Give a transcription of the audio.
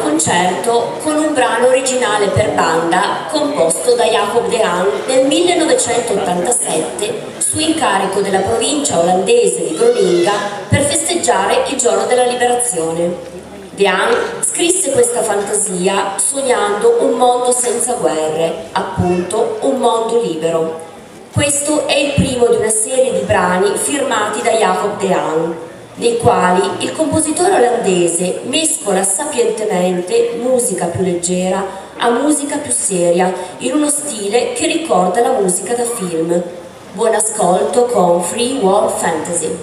concerto con un brano originale per banda composto da Jacob de Haan nel 1987 su incarico della provincia olandese di Groninga per festeggiare il giorno della liberazione. De Haan scrisse questa fantasia sognando un mondo senza guerre, appunto un mondo libero. Questo è il primo di una serie di brani firmati da Jacob de Haan, nei quali il compositore olandese mescola sapientemente musica più leggera a musica più seria, in uno stile che ricorda la musica da film. Buon ascolto con Free War Fantasy.